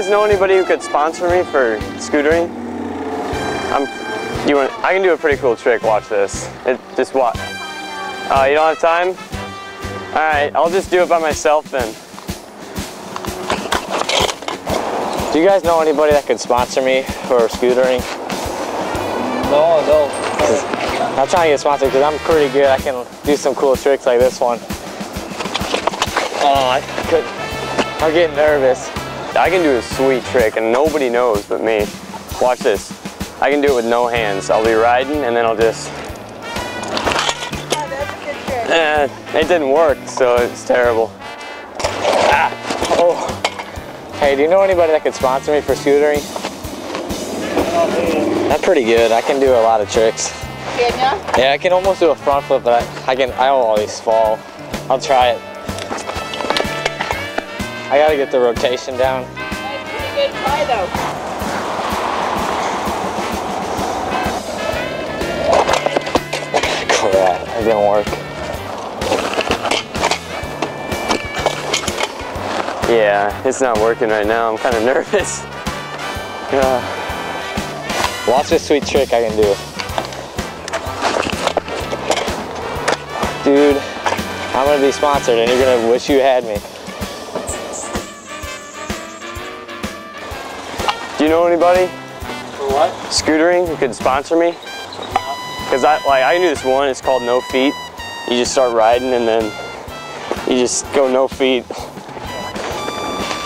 guys know anybody who could sponsor me for scootering? I'm. You want? I can do a pretty cool trick. Watch this. It just watch. Uh, you don't have time? All right, I'll just do it by myself then. Do you guys know anybody that could sponsor me for scootering? No, no. I'm trying to get sponsored because I'm pretty good. I can do some cool tricks like this one. Oh, I could. I'm getting nervous. I can do a sweet trick and nobody knows but me. Watch this. I can do it with no hands. I'll be riding and then I'll just. Oh, that's a good trick. Eh, it didn't work, so it's terrible. Oh. Hey, do you know anybody that could sponsor me for scootering? I'm pretty good. I can do a lot of tricks. Can ya? Yeah, I can almost do a front flip, but I, I can. I always fall. I'll try it. I gotta get the rotation down. That's pretty good try though. Crap, that didn't work. Yeah, it's not working right now. I'm kind of nervous. Yeah. Watch this sweet trick I can do. Dude, I'm gonna be sponsored and you're gonna wish you had me. Do you know anybody For what? scootering who could sponsor me? Cause I like I can do this one. It's called no feet. You just start riding and then you just go no feet.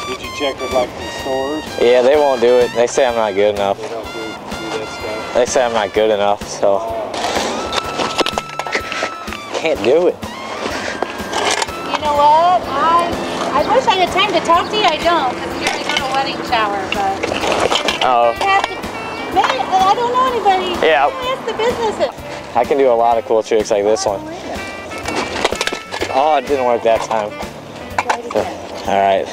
Did you check with like the stores? Yeah, they won't do it. They say I'm not good enough. They don't do, do that stuff. They say I'm not good enough, so can't do it. You know what? I I wish I had time to talk to you. I don't, because we already got a wedding shower, but Oh, you have to. Man, I don't know anybody. Yeah. Ask the businesses. I can do a lot of cool tricks like this one. Oh, it didn't work that time. All right.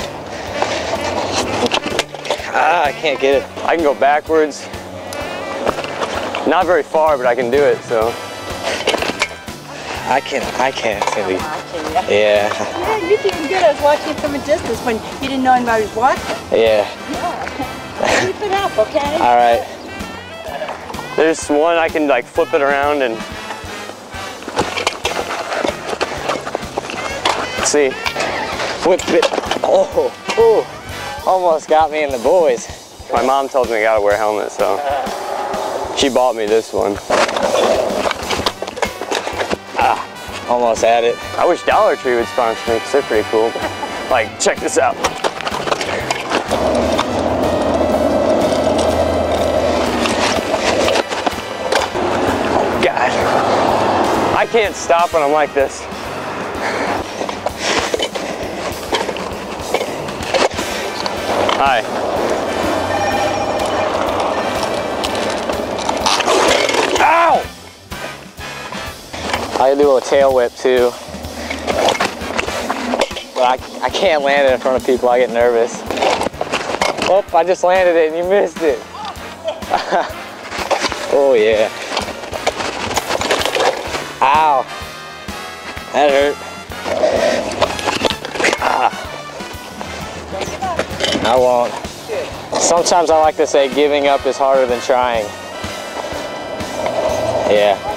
Ah, I can't get it. I can go backwards. Not very far, but I can do it. So I can't. I can't, Cindy. Watching ya. Yeah, Yeah, you're doing good. I was watching from a distance when you didn't know anybody was watching. yeah. Yeah. Keep it up, okay? All right. there's one I can like flip it around and Let's see. Whip it. Oh, oh. Almost got me and the boys. My mom tells me I gotta wear a helmet, so she bought me this one. Almost had it. I wish Dollar Tree would sponsor me because they're pretty cool. Like, check this out. God. I can't stop when I'm like this. Hi. I do a little tail whip too. But I, I can't land it in front of people. I get nervous. Oh, I just landed it and you missed it. oh yeah. Ow. That hurt. Ah. I won't. Sometimes I like to say giving up is harder than trying. Yeah.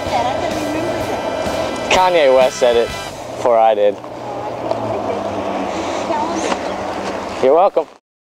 Kanye West said it before I did. You're welcome.